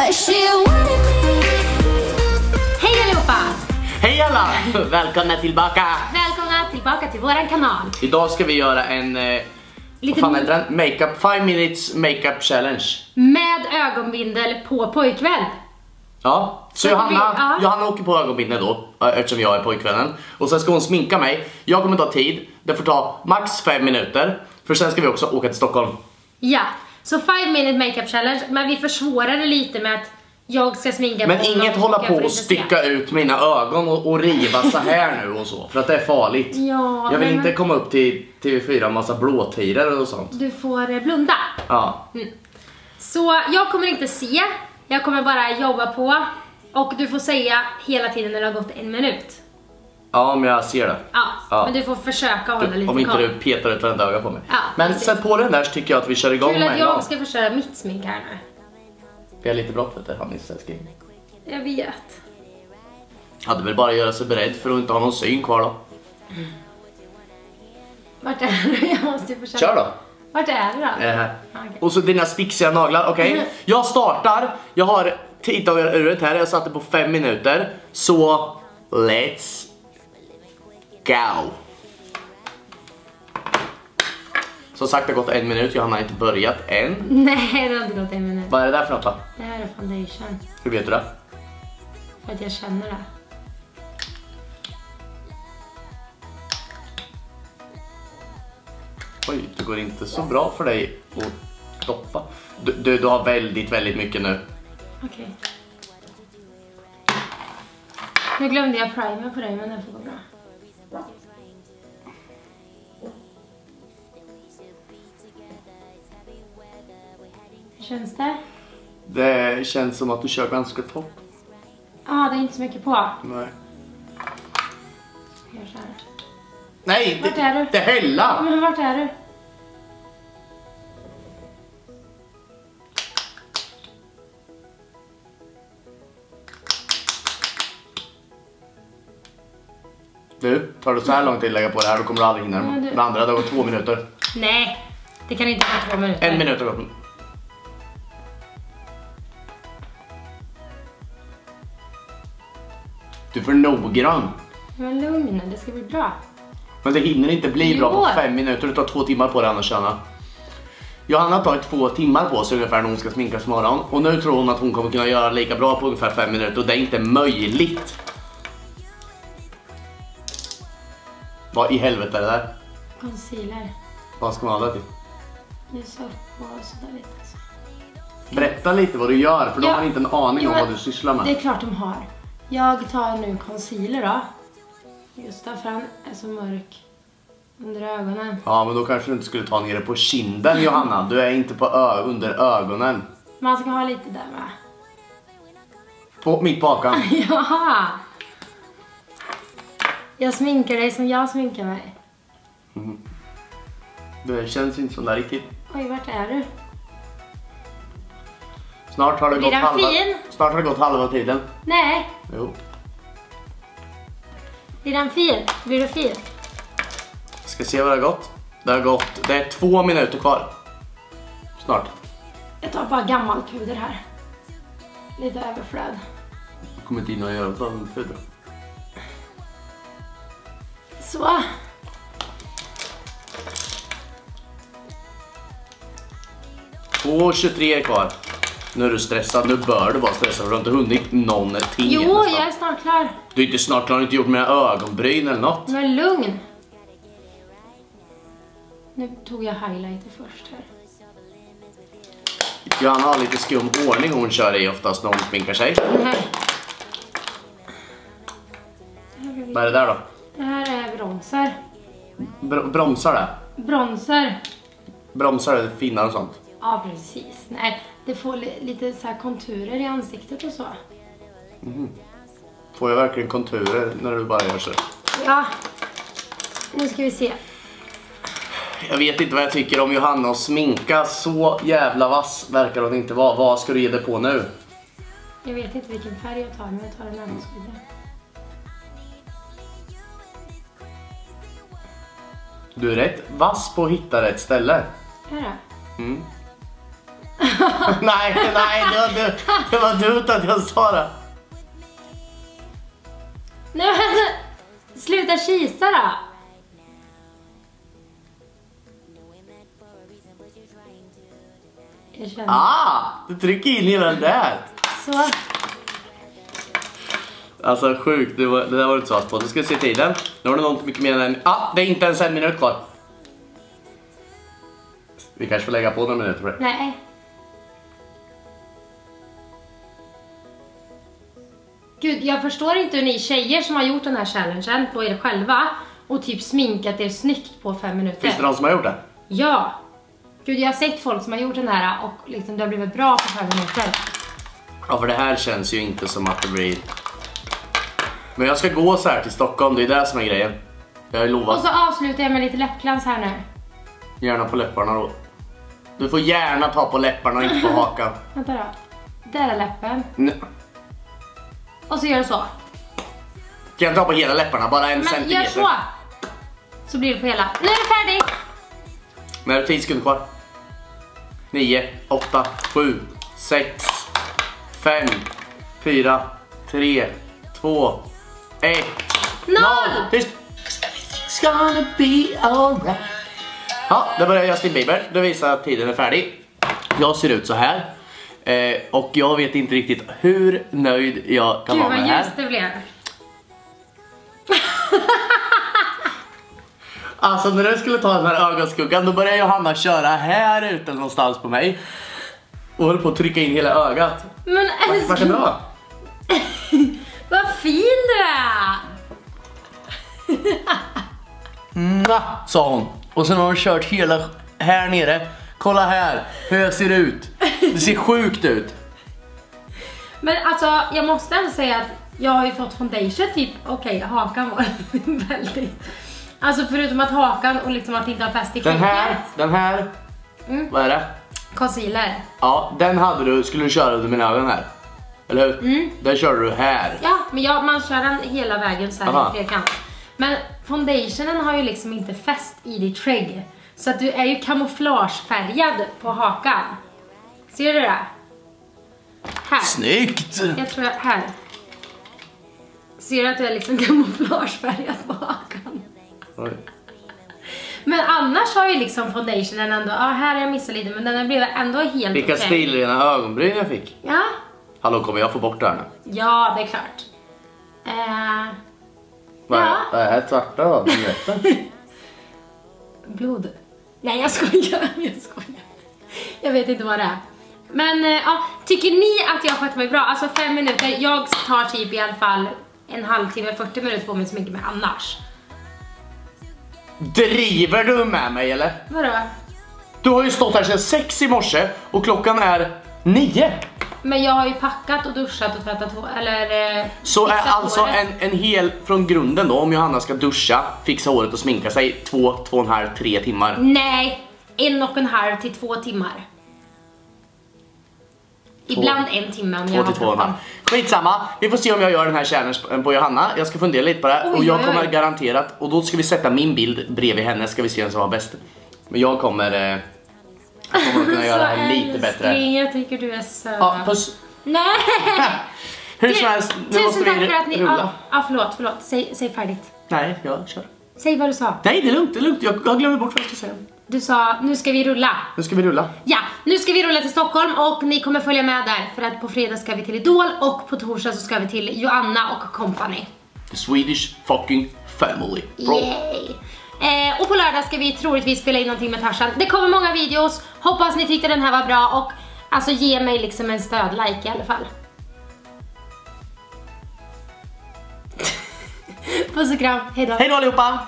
Hej allihopa! Hej alla! Välkomna tillbaka! Välkomna tillbaka till våran kanal. Idag ska vi göra en, eh, vad Lite fan heter den? Makeup, 5 minutes makeup challenge. med ögonbindel på pojkvän. Ja, så Så Johanna, vi- ja. Johanna åker på ögonbindel då, eh, eftersom jag är pojkvännen. Och sen ska hon sminka mig. Jag kommer ta tid, det får ta max 5 minuter. För sen ska vi också åka till Stockholm. Ja, så 5 minute makeup challenge, men vi försvårar det lite med att jag ska sminka Men inget hålla på och sticka ut mina ögon och, och riva så här nu och så. För att det är farligt. Ja, jag vill men- inte komma upp till TV4 och massa blåtiror och sånt. Du får eh, blunda. Ja. Så jag kommer inte se, jag kommer bara jobba på och du får säga hela tiden när det har gått en minut. Ja, men jag ser det. Ja, Ja. men du får försöka hålla lite Om inte koll. du petar ut varenda öga på mig. Ja, men precis. sätt på den där så tycker jag att vi kör igång Kul att en gång. jag ska förstöra mitt smink här nu. Vi har lite brått vet du, Hannis älskling. Jag vet. Hade väl bara göra sig beredd för att inte ha någon syn kvar då. Vart är du? Jag måste ju försöka. Kör då. Vart är du då? Det här. Okej. Och så dina stixiga naglar, okej? Jag startar, jag har tidtagaruret här, jag satte på fem minuter. Så, let's go! Som sagt det har gått en minut, Johanna har inte börjat än. Nej, det har inte gått en minut. Vad är det där för något då? Det här är foundation. Hur vet du det? För att jag känner det. Oj, det går inte så bra för dig att doppa. Du, du, du har väldigt, väldigt mycket nu. Okej. Nu glömde jag primer på dig, men det får gå bra. Hur känns det? Det känns som att du kör ganska torrt. Ja, ah, det är inte så mycket på. Nej. Jag gör så här. Nej, Vart det, är du? det Ja, hälla! Men vart är du? Du, tar det så här lång tid att lägga på det här då kommer du aldrig hinna. Ja, du- Den andra, det har gått två minuter. Nej, det kan inte ta två minuter. En minut har gått. Du är för noggrann. Men lugn, det ska bli bra. Men det hinner inte bli bra på fem minuter. Det tar två timmar på det annars Johanna. Johanna tar två timmar på sig ungefär när hon ska sminkas imorgon. Och nu tror hon att hon kommer kunna göra lika bra på ungefär fem minuter och det är inte möjligt. Vad i helvete är det där? Concealer. Vad ska man ha det till? Du sa på sådär lite. Så. Berätta lite vad du gör för de Ja. har inte en aning Jo, om vad du sysslar med. Det är klart de har. Jag tar nu concealer då. Just därför han är så mörk under ögonen. Ja men då kanske du inte skulle ta ner det på kinden Johanna. Du är inte på ö under ögonen. Man ska ha lite där med. På, mitt på hakan. Jag sminkar dig som jag sminkar mig. Det känns inte som det riktigt. Oj, vart är du? Snart har det gått halva, fin? snart har det gått halva tiden. Nej, Jo. blir den fin? Blir du fin? Ska se vad det har gått. Det har gått, det är två minuter kvar. Snart. Jag tar bara gammal puder här. Lite överflöd. Jag kommer inte in och göra sån puder. Så. Två 23 är kvar. Nu är du stressad, nu bör du vara stressad för du har inte hunnit någonting Jo, nästan. jag är snart klar. Du är inte snart klar, du har inte gjort mina ögonbryn eller något. Men lugn. Nu tog jag highlighter först här. Johanna har lite skum ordning hon kör i oftast när hon sminkar sig. Nej. Vad är det där då? Det här är bronzer. Br- bromsar det? Bronzer. Bromsar det finnar och sånt? Ja, precis. Nej, det får li lite så här konturer i ansiktet och så. Får jag verkligen konturer när du bara gör så? Ja. Nu ska vi se. Jag vet inte vad jag tycker om Johanna och sminka. Så jävla vass verkar hon inte vara. Vad ska du ge dig på nu? Jag vet inte vilken färg jag tar, men jag tar den andra skuggan. Du är rätt vass på att hitta rätt ställe. Är det? Mm. nej, nej, det var, du, det var dumt att jag sa det. Nej men, sluta kisa då. Jag känner Ah, du trycker in hela den där. så. Alltså sjukt, det, var, det där var du inte så på. Du ska se tiden. Nu har du något mycket mer än... Ah, det är inte ens en minut kvar. Vi kanske får lägga på några minuter på det. Nej. Gud, jag förstår inte hur ni tjejer som har gjort den här challengen på er själva och typ sminkat er snyggt på fem minuter. Finns det någon som har gjort det? Ja. Gud, jag har sett folk som har gjort den här och liksom det har blivit bra på fem minuter. Ja, för det här känns ju inte som att det blir... Men jag ska gå så här till Stockholm, det är det som är grejen. Jag har ju Och lovat. så avslutar jag med lite läppglans här nu. Gärna på läpparna då. Du får gärna ta på läpparna och inte på hakan. Vänta då. Där är läppen. N- Och så gör du så. Kan jag ta på hela läpparna? Bara en Men centimeter. gör så. Så blir det på hela. Nu är det färdigt. Men det är 10 sekunder kvar. 9, 8, 7, 6, 5, 4, 3, 2, 1, Noll! Tyst! It's gonna be alright. Ja, där börjar Justin Bieber. Det visar att tiden är färdig. Jag ser ut så här. Eh, och jag vet inte riktigt hur nöjd jag kan Gud vara vad med det ljust här. det blev. Alltså när du skulle ta den här ögonskuggan då började Johanna köra här ute någonstans på mig. Och höll på att trycka in hela ögat. Men Vart vart det älskling, bra? Fin du är! Mwah, sa hon. Och sen har hon kört hela här nere. Kolla här hur jag ser ut. Det ser sjukt ut. Men alltså jag måste ändå säga att jag har ju fått foundation typ, okej hakan var väldigt... Alltså förutom att hakan och liksom att inte ha fäst i Den här, den här. Mm. Vad är det? Concealer. Ja, den hade du, skulle du köra under mina ögon här. Eller hur? Mm. Den körde du här. Ja, men jag, man kör den hela vägen så här i trekant. Men foundationen har ju liksom inte fäst i ditt skägg. Så att du är ju kamouflagefärgad på hakan. Ser du det? Här. Snyggt! Jag tror jag, här. Ser du att du är liksom kamouflagefärgad på hakan? Oj. Men annars har ju liksom foundationen ändå, ja här har jag missat lite men den har blivit ändå helt Vilka okej. stilrena ögonbryn jag fick. Ja, Hallå, kommer jag få bort det här nu? ja det är klart. Eh, Vad Ja. vad är svarta då? Blod. Nej jag skojar, jag skojar. Jag vet inte vad det är. Men eh, ja, tycker ni att jag sköter mig bra? Alltså fem minuter, jag tar typ i alla fall en halvtimme, 40 minuter på mig så mycket med annars. Driver du med mig eller? Vadå? Du har ju stått här sedan sex i morse och klockan är nio. Men jag har ju packat och duschat och tvättat hår, eller eh, Så är alltså håret. en, en hel, från grunden då, om Johanna ska duscha, fixa håret och sminka sig, två, två och en halv, tre timmar. Nej, en och en halv till två timmar. Ibland en timme om Två jag till har två en halv. bråttom. Skitsamma, vi får se om jag gör den här challenge på- Johanna. Jag ska fundera lite på det Oj, och jag oj, kommer oj. garanterat, och då ska vi sätta min bild bredvid henne, ska vi se vem som var bäst. Men jag kommer, eh, kommer att kunna göra det här lite bättre. älskling, jag tycker du är söt. Ja, puss. Nej! Hur som helst, nu Tusen måste vi tack för att ni... rulla. Ja, ja, förlåt, förlåt. Säg, säg färdigt. Nej, jag kör. Säg vad du sa. Nej, det är lugnt, det är lugnt. Jag, jag glömmer bort vad jag ska säga. Du sa, nu ska vi rulla. Nu ska vi rulla. Ja, nu ska vi rulla till Stockholm och ni kommer följa med där för att på fredag ska vi till Idol och på torsdag så ska vi till Joanna och company. The Swedish fucking family. Bro. Yay! På lördag ska vi troligtvis spela in någonting med Tarzan. Det kommer många videos, hoppas ni tyckte den här var bra och alltså ge mig liksom en stödlike i alla fall. Puss och kram, hejdå! Hej då allihopa!